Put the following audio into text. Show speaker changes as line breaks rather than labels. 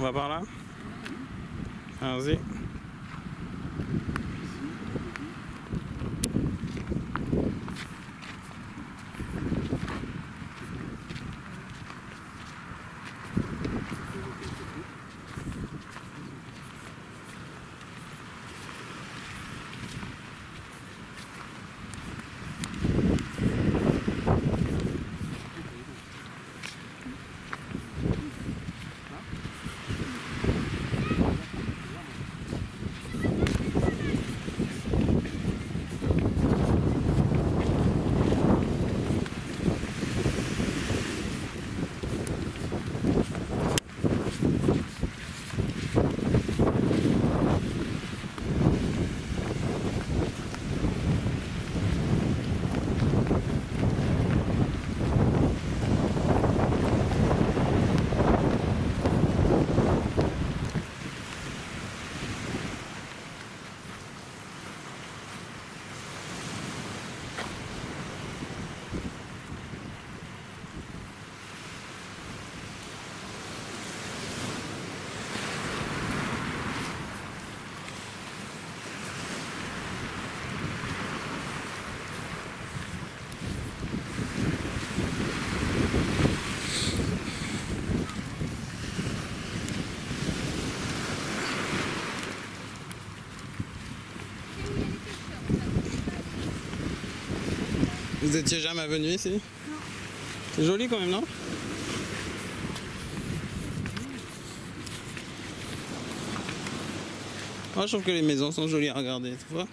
va par là Allons-y. Vous étiez jamais venu ici? Non. C'est joli quand même, non? Moi, je trouve que les maisons sont jolies à regarder, tu vois